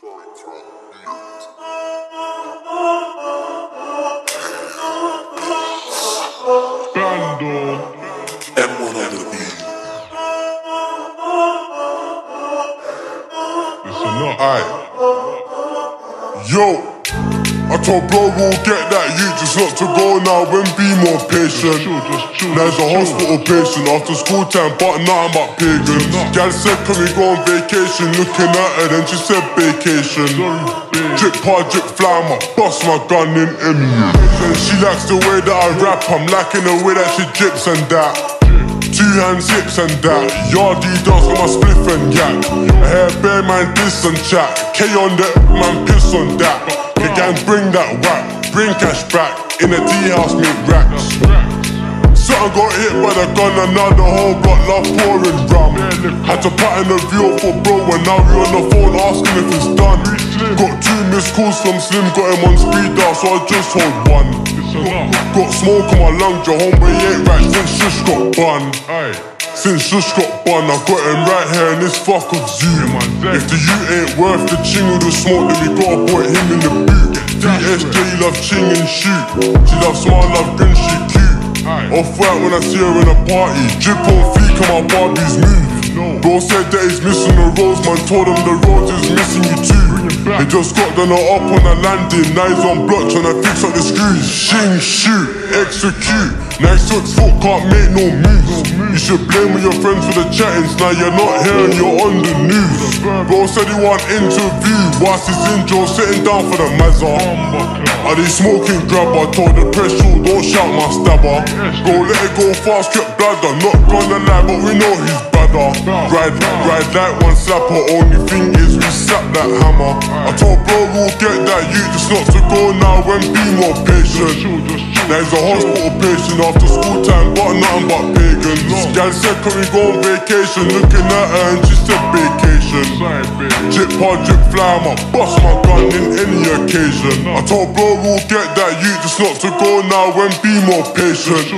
Bando. M1 on the beat. Listen up. Yo, I told bro we'll get that you just not to go now and be more patient. Chill, just chill. Now a hospital patient after school time, but nothing but pagans. Enough. Gal said, Can we go on vacation? Looking at her, then she said vacation. Drip hard, drip fly, I'ma bust my gun in And she likes the way that I rap, I'm liking the way that she drips and that. Two hand zips and that. Yardy does got my spliff and yak. I hear bear man diss and chat. K on the man piss on that. The gang bring that whack, bring cash back. In the D house, make racks. Something got hit by the gun and now the whole block love pouring rum. Had to pattern the view for bro and now we on the phone asking if it's done. Got two missed calls from Slim, got him on speed dial, so I just hold one. Got smoke on my lungs, your homeboy ain't right since Shush got bun. Since Shush got bun, I got him right here in this fuck of zoo. If the U ain't worth the ching or the smoke, then we gotta put him in the boot. BSJ love ching and shoot. She love smile, love grin, she cute. Off white when I see her in a party. Drip on fleek on my Barbie's move. Bro said that he's missing the rose, man told him the rose is missing you too. He just got the done up on the landing, he's on block trying to fix up the screws. Shing, shoot, execute. Nice six foot can't make no moves. You should blame your friends for the chattings, now you're not here and you're on the news. Bro said he want interview, whilst he's in jail sitting down for the mazza. Are they smoking grabber? Told the press show, don't shout my stabber. Go let it go fast, get bladder. Not gonna lie, but we know he's badder. Ride, ride like one slapper. Only thing is we slap that hammer. I told bro we'll get that you just not to go now and be more patient. Now he's a hospital patient after school time, but nothing but pagans. Gal said, can we go on vacation? Looking at her and she said vacation. Babe. Drip hard, drip fly, I'ma bust my gun in any occasion. I told bro we'll get that you just not to go now and be more patient.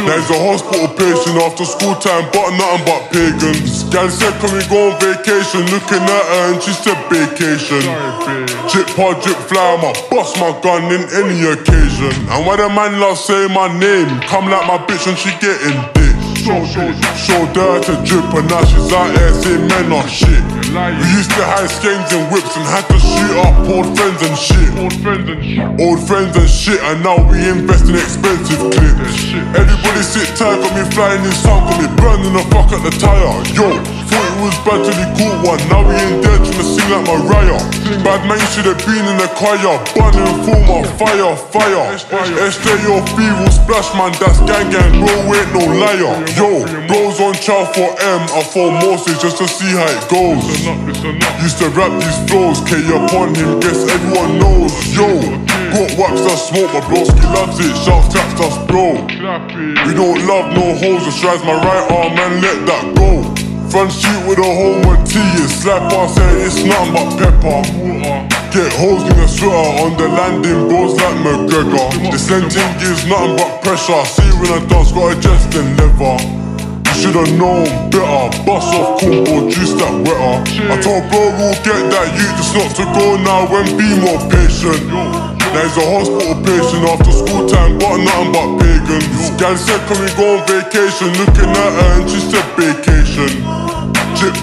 Now he's a hospital patient after school time, but nothing but pagans. Gal said, can we go on vacation? Looking at her and she said vacation. Drip hard, drip fly, I'ma bust my gun in any occasion. And when a man love say my name, come like my bitch and she getting dick. Show her to drip and now she's out here saying men are shit. We used to hide skeins and whips and had to shoot up old friends and shit. old friends and shit. Old friends and shit, and now we invest in expensive clips. Everybody sit tight, got me flying in sun, got me burning the fuck at the tire. Yo, was bad till he caught one. Now we in trying to sing like Mariah. Bad man, should have been in the choir, burning my fire, fire. SJO fever splash man, that's gang gang, bro, ain't no liar. Yo, bros on chow for M, I for Moses just to see how it goes. Used to rap these flows, K upon him, guess everyone knows. Yo, got wax that smoke, my broski loves it, shout taps that's bro. We don't love no hoes, I strides my right arm and let that go. Front shoot with a hole with tea, it's slap on saying it's nothing but pepper. Get hoes in the sweater on the landing, bros like McGregor. This lending gives nothing but pressure. See when I dance, got a jest and leather. You should've known better. Bust off combo, juice that wetter. I told bro we'll get that you just not to go now and be more patient. Now he's a hospital patient after school time, but nothing but pagans. Gal said, can we go on vacation? Looking at her and she said vacation.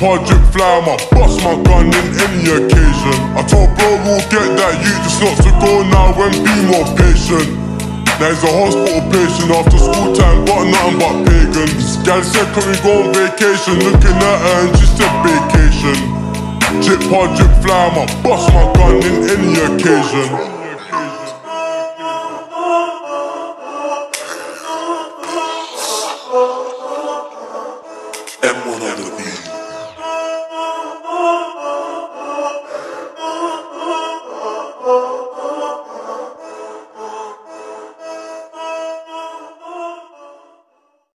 Drip fly, I'ma bust my gun in any occasion. I told bro we'll get that you just not to go now and be more patient. Now he's a hospital patient after school time, but nothing but pagans. Gal said, can we go on vacation? Looking at her and she said vacation. Drip hard, drip fly, I'ma bust my gun in any occasion.